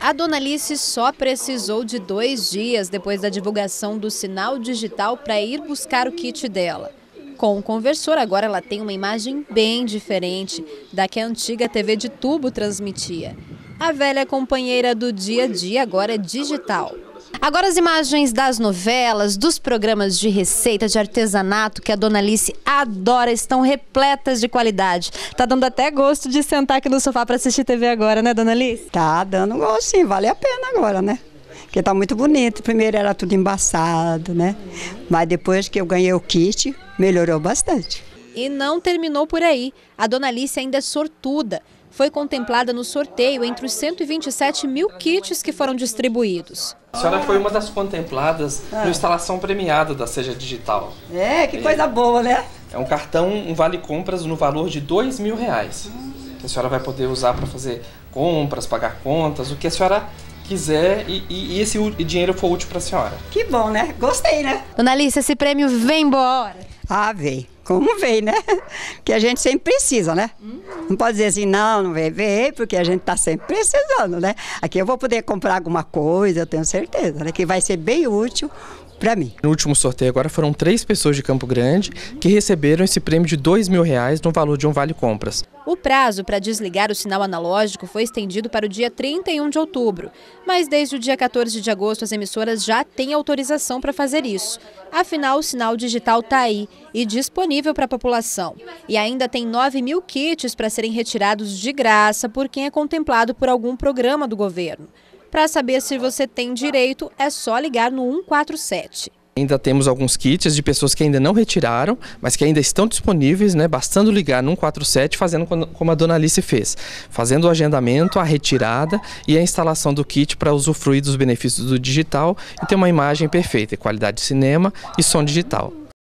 A Dona Alice só precisou de dois dias depois da divulgação do sinal digital para ir buscar o kit dela. Com o conversor, agora ela tem uma imagem bem diferente da que a antiga TV de tubo transmitia. A velha companheira do dia a dia agora é digital. Agora as imagens das novelas, dos programas de receita, de artesanato que a Dona Alice adora estão repletas de qualidade. Tá dando até gosto de sentar aqui no sofá para assistir TV agora, né, Dona Alice? Tá dando gosto, sim, vale a pena agora, né? Porque tá muito bonito. Primeiro era tudo embaçado, né? Mas depois que eu ganhei o kit, melhorou bastante. E não terminou por aí. A Dona Alice ainda é sortuda foi contemplada no sorteio entre os 127 mil kits que foram distribuídos. A senhora foi uma das contempladas ah. no instalação premiada da Seja Digital. É, que coisa boa, né? É um cartão, um vale compras no valor de dois mil reais. Que a senhora vai poder usar para fazer compras, pagar contas, o que a senhora quiser e, e, e esse dinheiro for útil para a senhora. Que bom, né? Gostei, né? Dona Alice, esse prêmio vem hora. Ah, vem como veio, né? Que a gente sempre precisa, né? Não pode dizer assim, não, não veio, veio, porque a gente está sempre precisando, né? Aqui eu vou poder comprar alguma coisa, eu tenho certeza, né? Que vai ser bem útil para mim. No último sorteio agora foram três pessoas de Campo Grande que receberam esse prêmio de dois mil reais no valor de um vale compras. O prazo para desligar o sinal analógico foi estendido para o dia 31 de outubro, mas desde o dia 14 de agosto as emissoras já têm autorização para fazer isso. Afinal, o sinal digital está aí e disponível para a população. E ainda tem 9 mil kits para serem retirados de graça por quem é contemplado por algum programa do governo. Para saber se você tem direito, é só ligar no 147. Ainda temos alguns kits de pessoas que ainda não retiraram, mas que ainda estão disponíveis, né? Bastando ligar no 147, fazendo como a dona Alice fez, fazendo o agendamento, a retirada e a instalação do kit para usufruir dos benefícios do digital e ter uma imagem perfeita, qualidade de cinema e som digital.